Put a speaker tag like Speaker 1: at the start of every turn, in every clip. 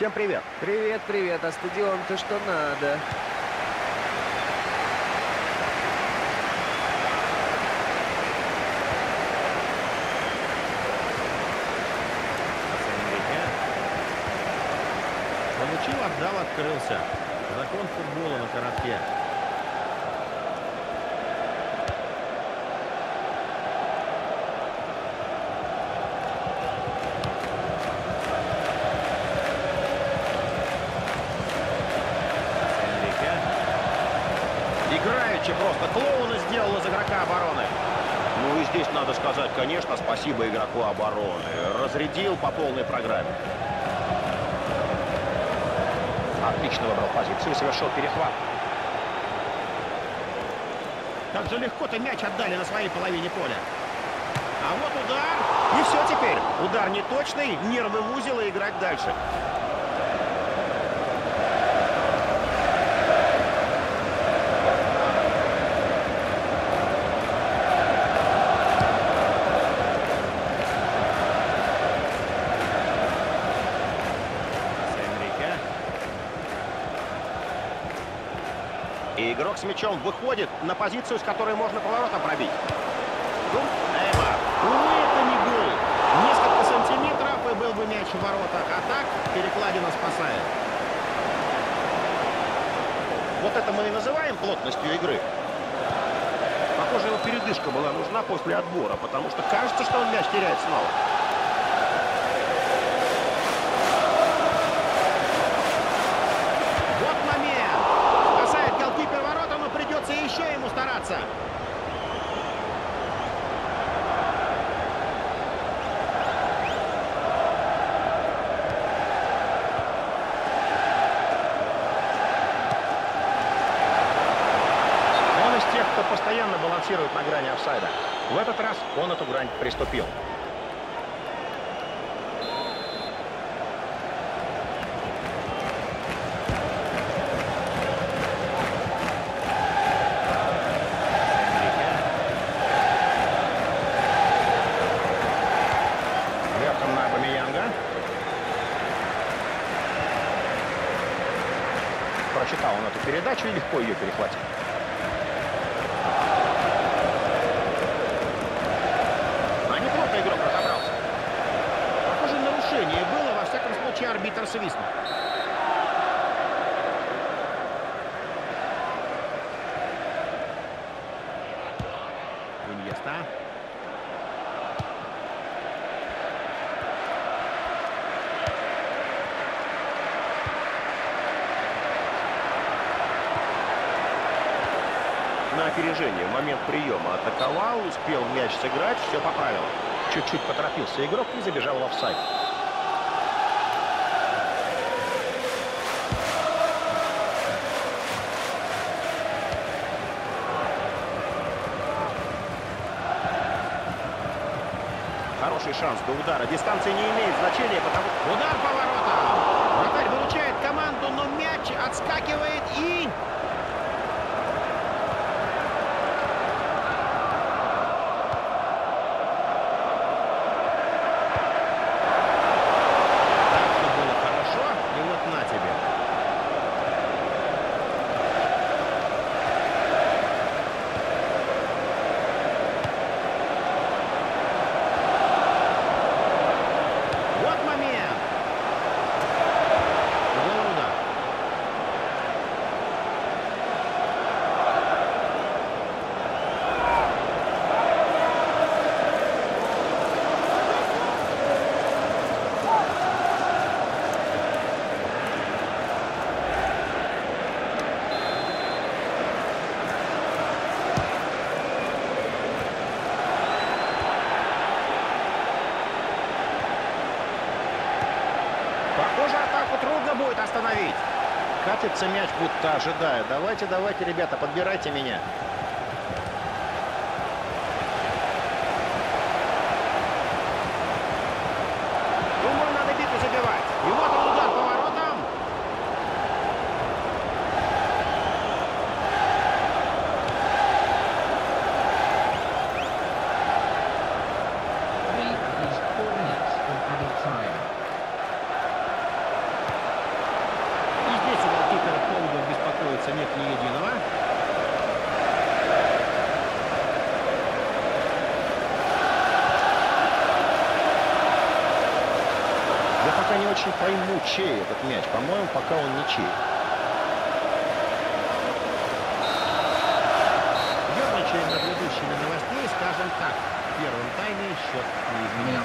Speaker 1: Всем привет.
Speaker 2: Привет, привет. А стадион-то что надо?
Speaker 3: Получил, отдал, открылся. Закон футбола на коротке.
Speaker 1: Клоуна сделал из игрока обороны. Ну и здесь надо сказать, конечно, спасибо игроку обороны. Разрядил по полной программе. Отлично выбрал позицию, совершил перехват.
Speaker 3: Как же легко-то мяч отдали на своей половине поля. А вот удар.
Speaker 1: И все теперь. Удар неточный, нервы в узел и играть дальше. Игрок с мячом выходит на позицию, с которой можно поворотом пробить.
Speaker 3: Ну. Увы, это не гол. Несколько сантиметров и был бы мяч в воротах. А так перекладина спасает.
Speaker 1: Вот это мы и называем плотностью игры. Похоже, его передышка была нужна после отбора, потому что кажется, что он мяч теряет снова. Балансирует на грани офсайда. В этот раз он эту грань приступил. Прочитал он эту передачу и легко ее перехватил. А неплохо игрок разобрался.
Speaker 3: Похоже, нарушение было. Во всяком арбитр свистнул. Иньеста.
Speaker 1: На опережение в момент приема атаковал, успел мяч сыграть, все по правилам. Чуть-чуть поторопился игрок и забежал в офсайд. Хороший шанс до удара. Дистанция не имеет значения, потому
Speaker 3: Удар по воротам. Вратарь выручает команду, но мяч отскакивает и... Так что было хорошо, и вот на тебе. Вот момент. Угловой удар.
Speaker 1: Похоже, атаку трудно будет остановить. Катится мяч, будто ожидая. Давайте, давайте, ребята, подбирайте меня.
Speaker 3: Думаю, надо битву забивать. И вот он удар по воротам.
Speaker 4: Three of these four minutes of added time.
Speaker 3: Чей этот мяч? По-моему, пока он не чей.
Speaker 1: Ерничаем над ведущими новостей, скажем так. В первом тайме счет не изменял.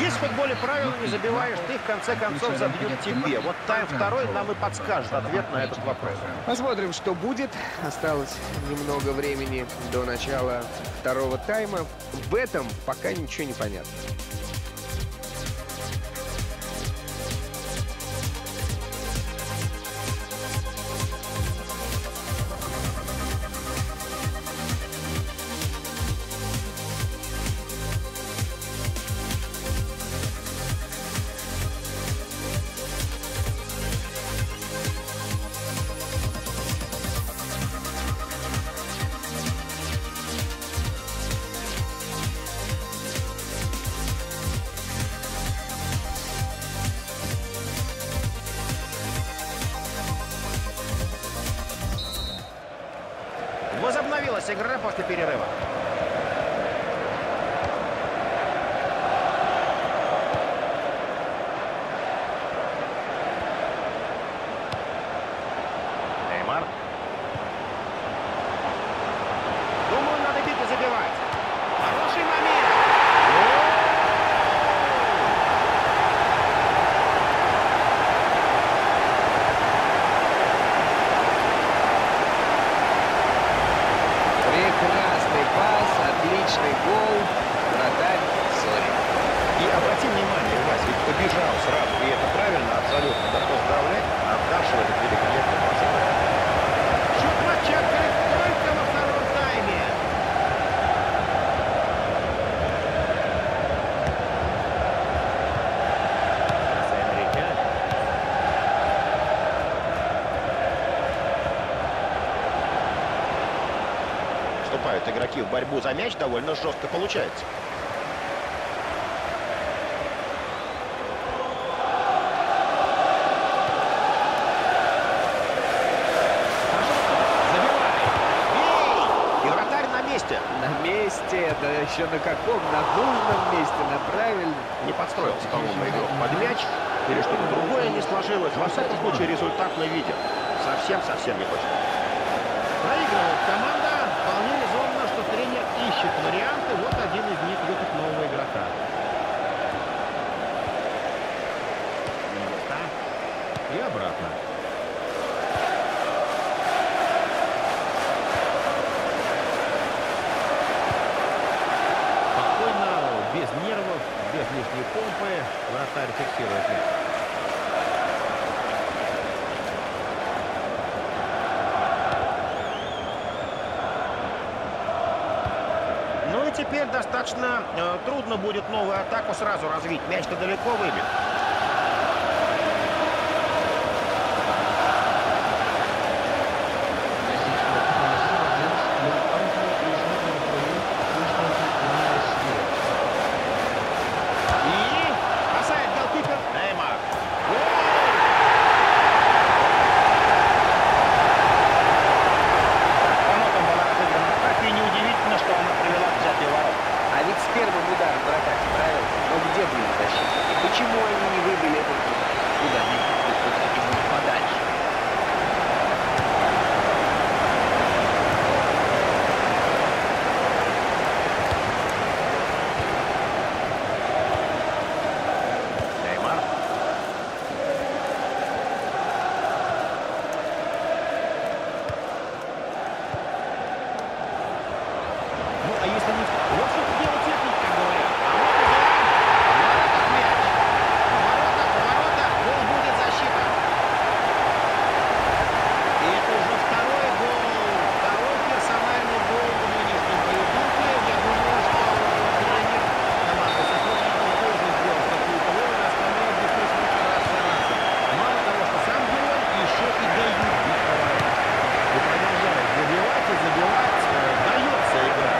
Speaker 3: Есть в футболе правила, не забиваешь ты, в конце концов забьют тебе. Вот тайм второй нам и подскажет ответ на этот вопрос.
Speaker 2: Посмотрим, что будет. Осталось немного времени до начала второго тайма. В этом пока ничего не понятно.
Speaker 3: sen reippaasti piirireivalla. Побежал сразу, и это правильно, абсолютно, да поздравлять, отдавшего этот великолепный пас.
Speaker 1: Счет матча открыт только во втором тайме.
Speaker 3: Вступают игроки в борьбу за мяч, довольно жестко получается. Месте.
Speaker 2: На месте, да еще на каком? На нужном месте, на правильном.
Speaker 3: Не подстроился, по-моему, игрок под мяч. Или что-то другое не сложилось. Во всяком случае, результат мы видим. Совсем-совсем не точно.
Speaker 1: Проигрывает команда. Вполне резонно, что тренер ищет варианты. Вот один из них выход нового игрока. И обратно. Вратарь фиксирует мяч.
Speaker 3: Ну и теперь достаточно э, трудно будет новую атаку сразу развить. Мяч-то далеко выбит.
Speaker 1: И спасает голкипер Неймар.
Speaker 3: Помогом была разыграна атака, и неудивительно, что она привела к взятию ворот.
Speaker 2: А ведь с первым ударом вратарь справился. Но где были защитники? Почему они не выбили этот куда-нибудь, куда-нибудь подальше?
Speaker 3: Неймар.
Speaker 1: Ну, а если не... Вот что дело техник, как говорят. А вот удар. Воротах мяч. В воротах, в воротах. Гол будет защита. И это уже второй гол. Второй персональный гол в нынешнем поединке. Я думаю, что тренер команды соперников тоже сделал какую-то роль и остановил беспрестанно раз за разом. Мало того, что сам герой, еще и дают бить по воротам. И продолжает забивать и забивать. Э, Дается игра.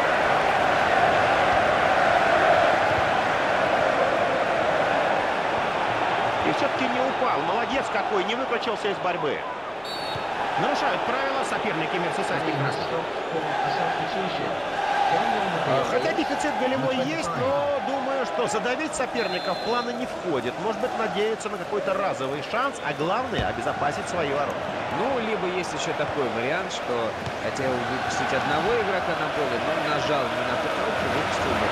Speaker 3: И все-таки не упал. Молодец какой, не выключился из борьбы.
Speaker 1: Нарушают правила соперники мерсисайских красных.
Speaker 3: Хотя дефицит голевой есть, но думаю,
Speaker 1: что задавить соперника в планы не входит. Может быть, надеется на какой-то разовый шанс, а главное – обезопасить свои ворота.
Speaker 2: Ну, либо есть еще такой вариант, что хотел выпустить одного игрока на поле, но нажал не на кнопку, выпустил бы.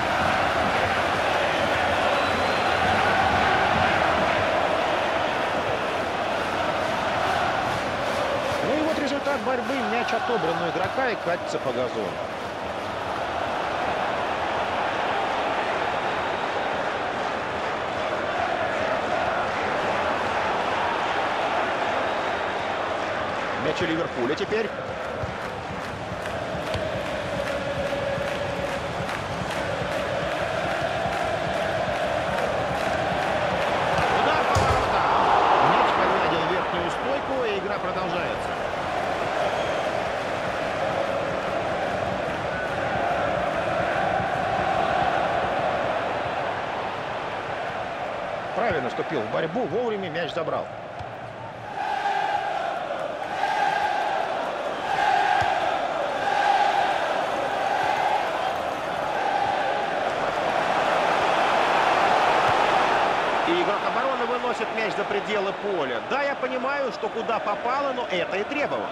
Speaker 1: Ну и вот результат борьбы. Мяч отобран у игрока и катится по газону. Мяч у Ливерпуля теперь. Правильно вступил в борьбу, вовремя мяч забрал. И игрок обороны выносит мяч за пределы поля. Да, я понимаю, что куда попало, но это и требовалось.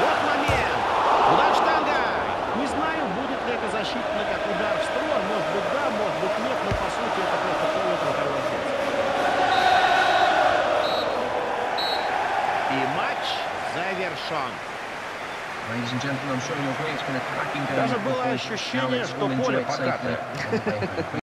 Speaker 1: Вот момент. Удар штанга. Не знаю, будет ли это защитно как удар в створ. Может быть да, может быть нет. Но по сути это просто полет вратарного сетки. И матч завершен.
Speaker 4: Ladies and gentlemen, I'm sure you'll agree it's been a cracking game.
Speaker 1: Даже было ощущение, что поле покатое.